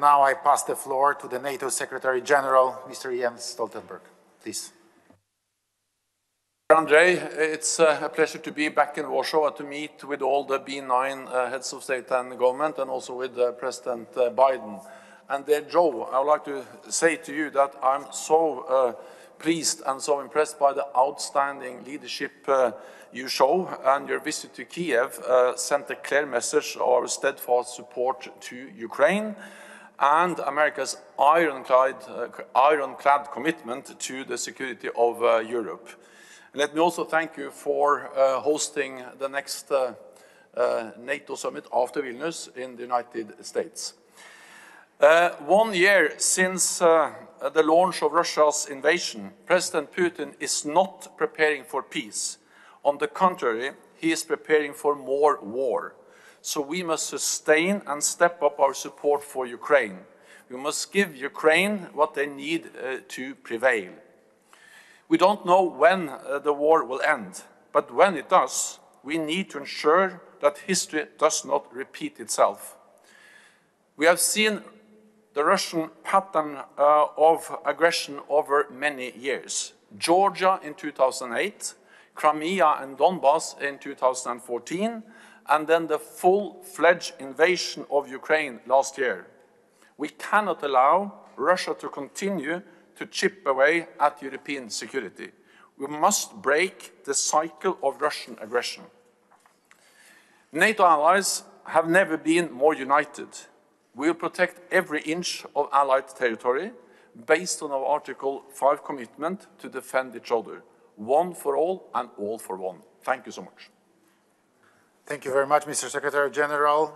Now I pass the floor to the NATO Secretary General, Mr. Jens Stoltenberg. Please. Andrei, it's uh, a pleasure to be back in Warsaw to meet with all the B9 uh, heads of state and government and also with uh, President uh, Biden. And Joe, I would like to say to you that I'm so uh, pleased and so impressed by the outstanding leadership uh, you show and your visit to Kiev sent a clear message of steadfast support to Ukraine and America's ironclad, uh, ironclad commitment to the security of uh, Europe. let me also thank you for uh, hosting the next uh, uh, NATO summit after Vilnius in the United States. Uh, one year since the launch of Russia's invasion, President Putin is not preparing for peace. On the contrary, he is preparing for more war. So we must sustain and step up our support for Ukraine. We must give Ukraine what they need uh, to prevail. We don't know when uh, the war will end, but when it does, we need to ensure that history does not repeat itself. We have seen the Russian pattern uh, of aggression over many years. Georgia in 2008, Crimea and Donbass in 2014, and then the full-fledged invasion of Ukraine last year. We cannot allow Russia to continue to chip away at European security. We must break the cycle of Russian aggression. NATO allies have never been more united. We will protect every inch of allied territory based on our Article 5 commitment to defend each other, one for all and all for one. Thank you so much. Thank you very much, Mr. Secretary General.